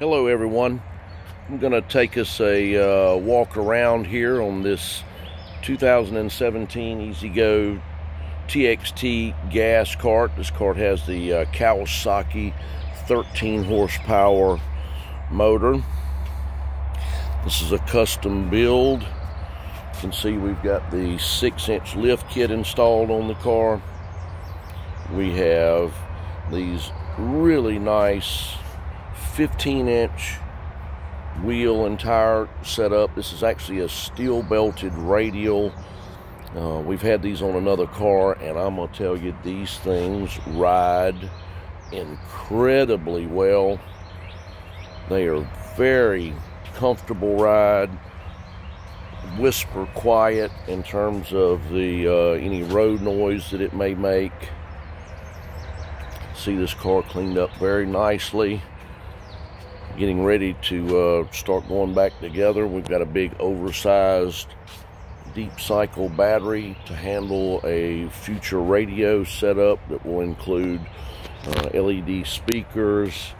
Hello everyone. I'm going to take us a uh, walk around here on this 2017 E-Z-GO TXT gas cart. This cart has the uh, Kawasaki 13 horsepower motor. This is a custom build. You can see we've got the 6 inch lift kit installed on the car. We have these really nice 15 inch wheel and tire setup. This is actually a steel belted radial. Uh, we've had these on another car, and I'm going to tell you, these things ride incredibly well. They are very comfortable ride, whisper quiet in terms of the uh, any road noise that it may make. See this car cleaned up very nicely getting ready to uh, start going back together. We've got a big oversized deep cycle battery to handle a future radio setup that will include uh, LED speakers,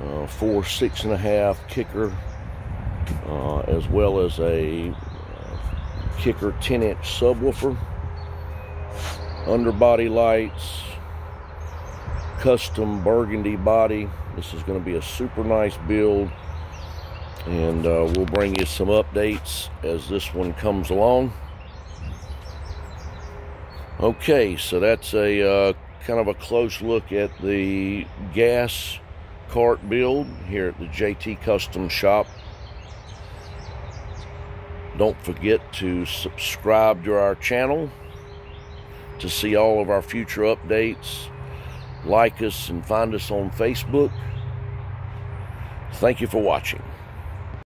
uh, four six and a half kicker, uh, as well as a uh, kicker 10 inch subwoofer, underbody lights, custom burgundy body. This is going to be a super nice build. And uh, we'll bring you some updates as this one comes along. Okay, so that's a uh, kind of a close look at the gas cart build here at the JT Kustom Shop. Don't forget to subscribe to our channel to see all of our future updates like us and find us on Facebook. Thank you for watching.